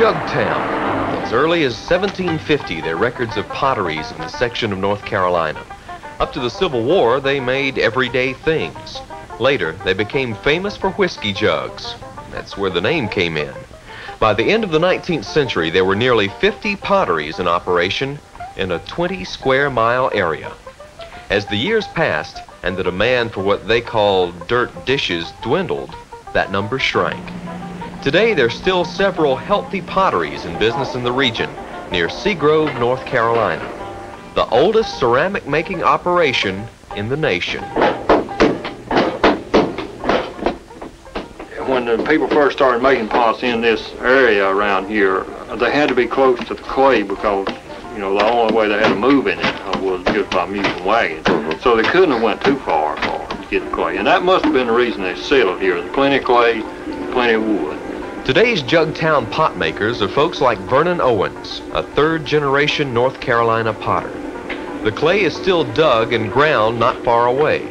Jugtown. As early as 1750, there are records of potteries in the section of North Carolina. Up to the Civil War, they made everyday things. Later, they became famous for whiskey jugs. That's where the name came in. By the end of the 19th century, there were nearly 50 potteries in operation in a 20 square mile area. As the years passed and the demand for what they call dirt dishes dwindled, that number shrank. Today, there's still several healthy potteries in business in the region near Seagrove, North Carolina, the oldest ceramic making operation in the nation. when the people first started making pots in this area around here, they had to be close to the clay because, you know, the only way they had to move in it was just by mule moving wagons. Mm-hmm. So they couldn't have went too far, far to get the clay. And that must have been the reason they settled here. There's plenty of clay, plenty of wood. Today's Jugtown pot makers are folks like Vernon Owens, a third generation North Carolina potter. The clay is still dug and ground not far away.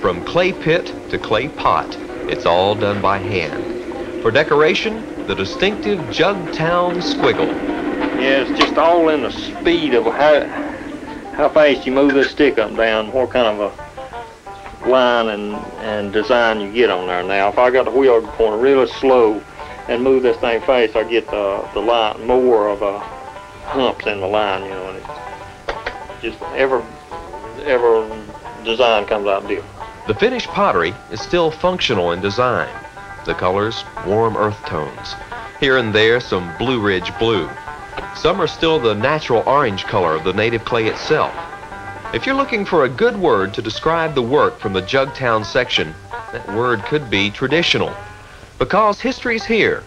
From clay pit to clay pot, it's all done by hand. For decoration, the distinctive Jugtown squiggle. Yeah, it's just all in the speed of how how fast you move this stick up and down, what kind of a line and, and design you get on there. Now, if I got the wheel going really slow and move this thing fast, I get the, the line, more of a humps in the line, you know, and it's just every, every design comes out different. The finished pottery is still functional in design. The colors, warm earth tones. Here and there, some Blue Ridge blue. Some are still the natural orange color of the native clay itself. If you're looking for a good word to describe the work from the Jugtown section, that word could be traditional. Because history's here,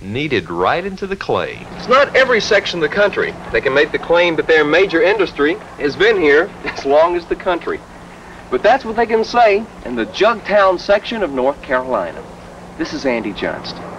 kneaded right into the clay. It's not every section of the country that can make the claim that their major industry has been here as long as the country. But that's what they can say in the Jugtown section of North Carolina. This is Andy Johnston.